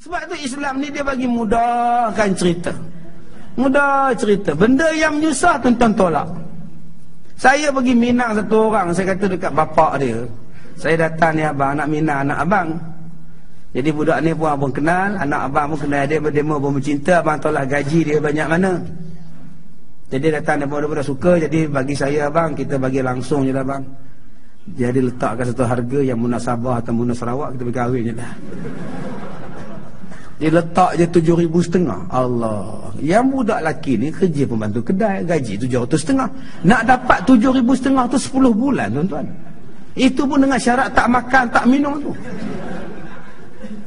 Sebab tu Islam ni dia bagi mudahkan cerita. Mudah cerita. Benda yang menyusah tuan-tuan tolak. Saya pergi minang satu orang, saya kata dekat bapak dia. Saya datang ni abang, nak minang anak abang. Jadi budak ni pun abang kenal, anak abang pun kenal dia, berdemo pun mencinta, abang tolak gaji dia banyak mana. Jadi datang dia pun dah suka, jadi bagi saya abang, kita bagi langsung je lah abang. Jadi letakkan satu harga yang munasabah atau munasrawak, kita pergi kahwin je lah. Dia letak je tujuh ribu setengah. Allah. Yang budak lelaki ni kerja pembantu kedai. Gaji tujuh ratus setengah. Nak dapat tujuh ribu setengah tu sepuluh bulan tuan-tuan. Itu pun dengan syarat tak makan, tak minum tu.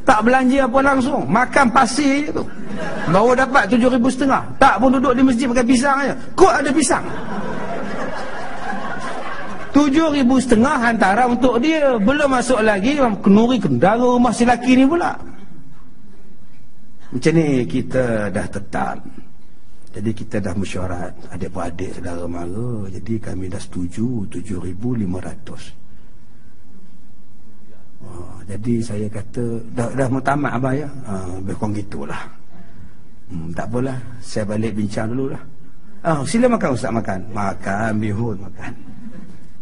Tak belanja apa langsung. Makan pasir je tu. Baru dapat tujuh ribu setengah. Tak pun duduk di masjid pakai pisang aja. Kok ada pisang? Tujuh ribu setengah hantaran untuk dia. Belum masuk lagi kenuri kendara rumah si lelaki ni pula. Macam ni kita dah tetap. Jadi kita dah mesyuarat adik-beradik saudara mara. Jadi kami dah setuju 7,500. Oh, jadi saya kata dah dah mau tamat abang ya. Ha, lebih kurang gitulah. Hmm, tak apalah. Saya balik bincang dululah. Ah, oh, sila makan ustaz makan. Makan bihun makan.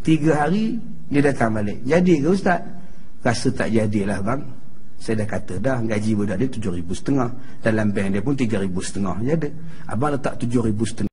Tiga hari dia datang balik. Jadi ke ustaz? Rasa tak jadilah bang. Saya dah kata dah gaji budak dia tujuh ribu setengah. Dalam bank dia pun tiga ribu setengah. Ya ada. Abang letak tujuh ribu setengah.